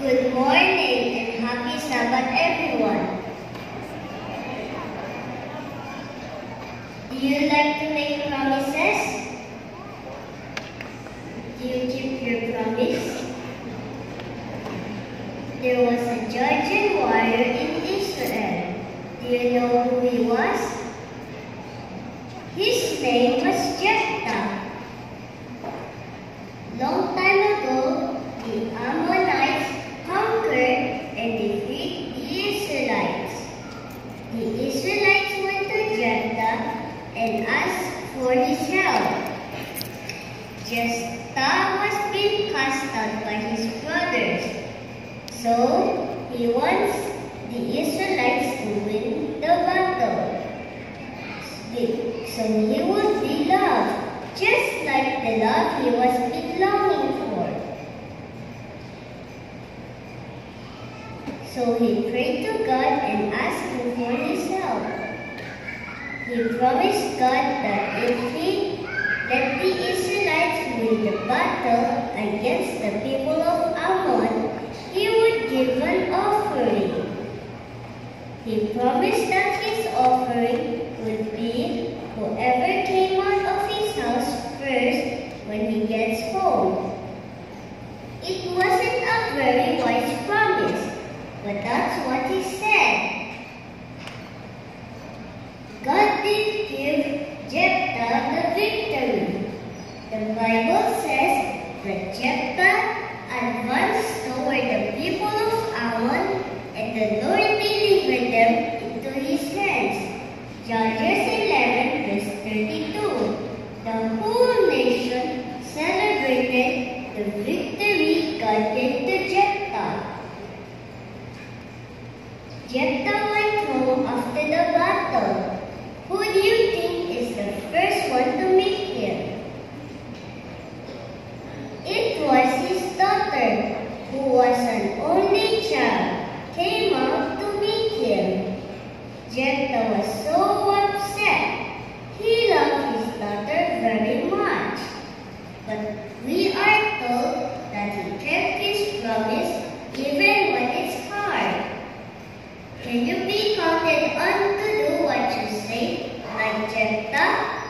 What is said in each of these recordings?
Good morning and happy Sabbath, everyone. Do you like to make promises? Do you keep your promise? There was a Georgian warrior in Israel. Do you know who he was? His name was Jephthah. Long time ago, the Ammonites conquered and defeated the Israelites. The Israelites went to Jephthah and asked for his help. Jephthah was being cast out by his brothers. So he wants the Israelites to win the battle. So he would be loved, just like the love he was longing for. So he prayed to God and asked him for his help. He promised God that if he let the Israelites win the battle against the people of Ammon, he would give an offering. He promised that his offering would be whoever came out of his house first when he gets home. It wasn't a very wise promise, but that's what he said. God did give Jephthah the victory. The Bible says that Jephthah advanced toward the people of Ammon and the Lord delivered them into his hands. Judges 11 verse 32. The whole nation celebrated the victory God gave to Jephthah. Jephthah went home after the battle. Who do you think is the first one to meet him? It was his daughter, who was an only child, came out to meet him. Jephthah was so upset. He loved his daughter very much. But we are told that he kept his promise even when it's hard. Can you be counted on to do what you say, like Jephthah?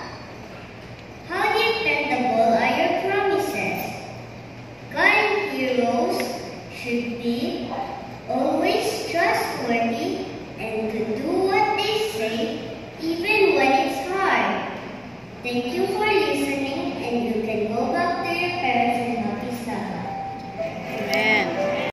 How dependable are your promises? Kind heroes should be always trustworthy and to do what they say even when it's hard. Thank you for